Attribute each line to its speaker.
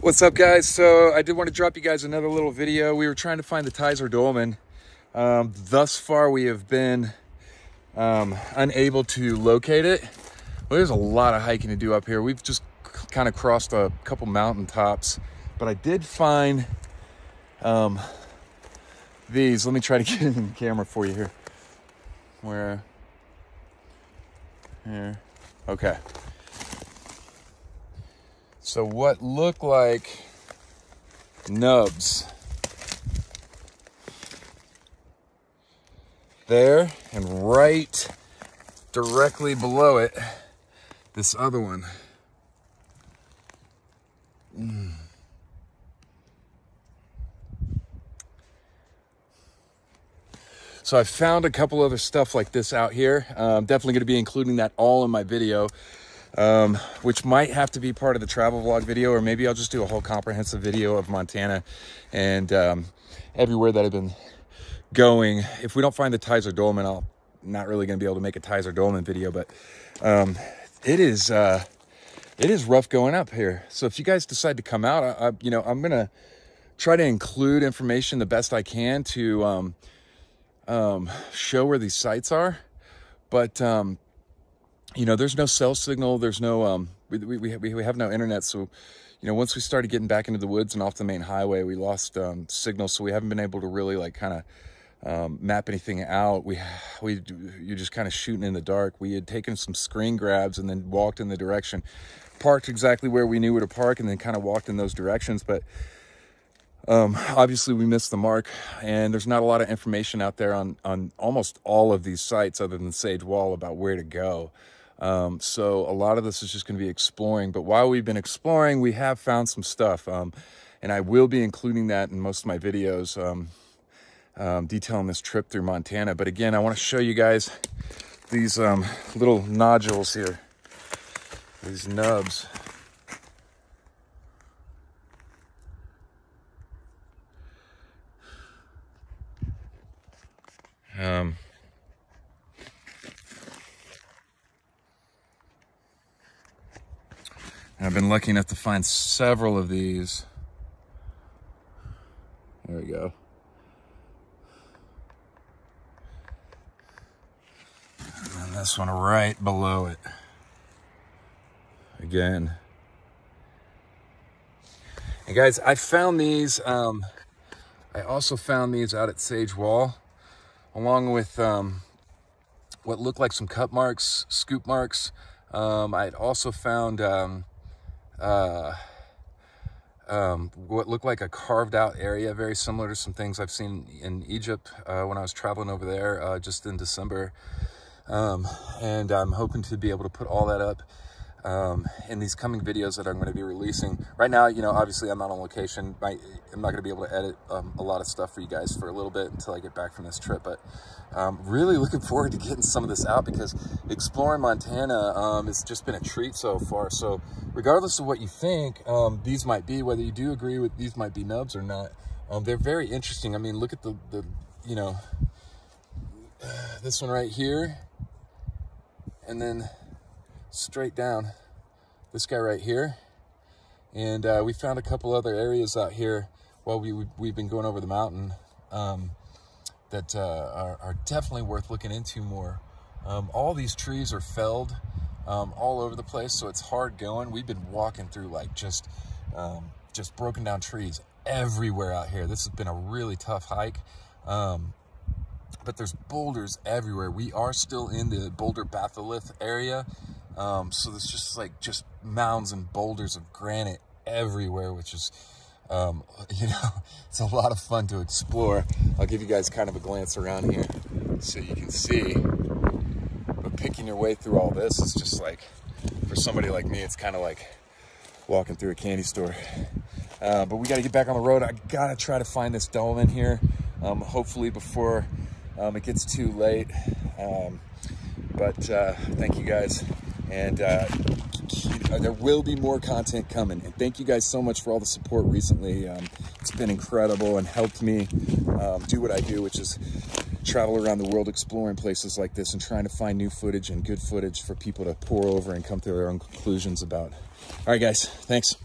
Speaker 1: What's up guys? So I did want to drop you guys another little video. We were trying to find the Tizer Dolmen. Um, thus far we have been um, unable to locate it. Well, there's a lot of hiking to do up here. We've just kind of crossed a couple mountain tops, but I did find um, these. Let me try to get in the camera for you here. Where? Here. Okay. So what look like nubs there and right directly below it, this other one. Mm. So I found a couple other stuff like this out here. I'm um, definitely going to be including that all in my video um, which might have to be part of the travel vlog video, or maybe I'll just do a whole comprehensive video of Montana and um, everywhere that I've been going. If we don't find the Tizer Dolmen, I'll not really going to be able to make a Tizer Dolmen video, but um, it is uh, it is rough going up here. So if you guys decide to come out, I, I you know, I'm gonna try to include information the best I can to um, um, show where these sites are. But um, you know, there's no cell signal. There's no, um, we, we, we, we have no internet. So, you know, once we started getting back into the woods and off the main highway, we lost um, signal. So we haven't been able to really like kind of um, map anything out. We, we, you're just kind of shooting in the dark. We had taken some screen grabs and then walked in the direction, parked exactly where we knew where to park and then kind of walked in those directions. But um, obviously we missed the mark and there's not a lot of information out there on, on almost all of these sites other than Sage Wall about where to go. Um, so a lot of this is just going to be exploring. But while we've been exploring, we have found some stuff. Um, and I will be including that in most of my videos um, um detailing this trip through Montana. But again, I want to show you guys these um, little nodules here, these nubs. Um, I've been lucky enough to find several of these. There we go. And this one right below it. Again. And guys, I found these, um, I also found these out at Sage Wall, along with um, what looked like some cut marks, scoop marks. Um, I'd also found um, uh, um, what looked like a carved out area, very similar to some things I've seen in Egypt uh, when I was traveling over there uh, just in December. Um, and I'm hoping to be able to put all that up um, in these coming videos that I'm going to be releasing. Right now, you know, obviously I'm not on location. My, I'm not going to be able to edit um, a lot of stuff for you guys for a little bit until I get back from this trip. But um, really looking forward to getting some of this out because exploring Montana um, has just been a treat so far. So regardless of what you think um, these might be, whether you do agree with these might be nubs or not, um, they're very interesting. I mean, look at the, the you know, this one right here. And then straight down this guy right here. And uh, we found a couple other areas out here while we, we, have been going over the mountain um, that uh, are, are, definitely worth looking into more. Um, all these trees are felled um, all over the place, so it's hard going. We've been walking through like just, um, just broken down trees everywhere out here. This has been a really tough hike um, but there's boulders everywhere. We are still in the Boulder Batholith area. Um, so there's just like just mounds and boulders of granite everywhere, which is, um, you know, it's a lot of fun to explore. I'll give you guys kind of a glance around here so you can see. But picking your way through all this is just like, for somebody like me, it's kind of like walking through a candy store. Uh, but we got to get back on the road. I got to try to find this dolmen here, um, hopefully before um, it gets too late. Um, but uh, thank you guys and uh, there will be more content coming. And thank you guys so much for all the support recently. Um, it's been incredible and helped me um, do what I do, which is travel around the world exploring places like this and trying to find new footage and good footage for people to pour over and come to their own conclusions about. All right, guys, thanks.